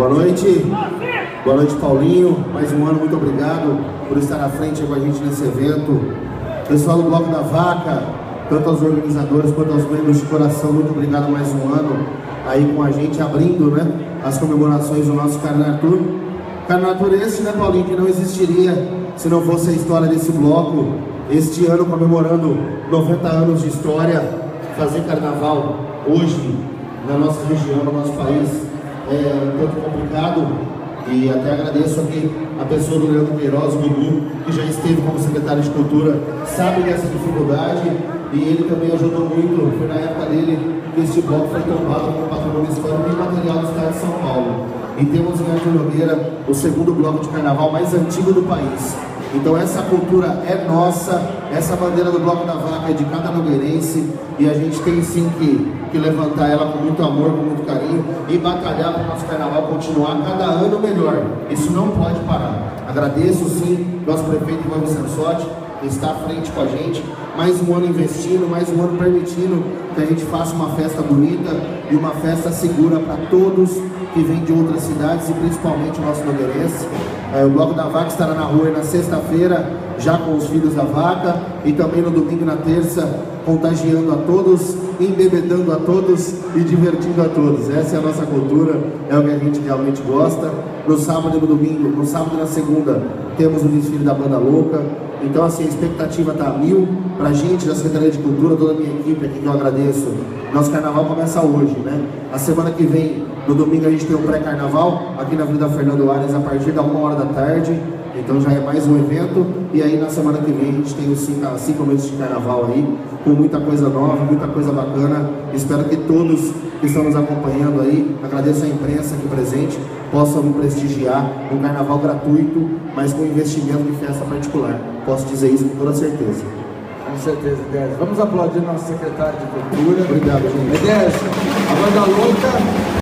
Boa noite. Boa noite, Paulinho. Mais um ano, muito obrigado por estar à frente com a gente nesse evento. Pessoal do Bloco da Vaca, tanto aos organizadores quanto aos membros de coração, muito obrigado mais um ano aí com a gente, abrindo né, as comemorações do nosso Carnatur. Carnatur esse, né, Paulinho, que não existiria se não fosse a história desse bloco. Este ano comemorando 90 anos de história, fazer carnaval hoje na nossa região, no nosso país, é um pouco complicado. E até agradeço aqui a pessoa do Leandro Queiroz, o Gugu, que já esteve como secretário de Cultura, sabe dessa dificuldade e ele também ajudou muito. Foi na época dele que este bloco foi tombado como patrimônio histórico e material do estado de São Paulo. E temos em Arthur Nogueira o segundo bloco de carnaval mais antigo do país. Então essa cultura é nossa, essa bandeira do Bloco da Vaca é de cada nogueirense e a gente tem sim que, que levantar ela com muito amor, com muito carinho e batalhar para o nosso carnaval continuar cada ano melhor. Isso não pode parar. Agradeço sim nosso prefeito Ivan Sansotti, que está à frente com a gente, mais um ano investindo, mais um ano permitindo que a gente faça uma festa bonita e uma festa segura para todos que vêm de outras cidades e principalmente o nosso nogueirense. É, o Bloco da Vaca estará na rua na sexta-feira, já com os filhos da vaca, e também no domingo e na terça, contagiando a todos, embebedando a todos e divertindo a todos. Essa é a nossa cultura, é o que a gente realmente gosta. No sábado e no domingo, no sábado e na segunda, temos o desfile da Banda Louca. Então, assim, a expectativa está a mil. Pra gente, da Secretaria de Cultura, toda a minha equipe aqui que eu agradeço. Nosso carnaval começa hoje, né? A semana que vem, no domingo, a gente tem o pré-carnaval aqui na Avenida Fernando Ares a partir da uma hora da tarde. Então já é mais um evento. E aí na semana que vem a gente tem os cinco, cinco meses de carnaval aí, com muita coisa nova, muita coisa bacana. Espero que todos que estão nos acompanhando aí, agradeço a imprensa aqui presente, possam me prestigiar um carnaval gratuito, mas com investimento de festa particular. Posso dizer isso com toda certeza. Com certeza, Décio. Vamos aplaudir nosso secretário de Cultura. Obrigado, gente. Décio, a banda louca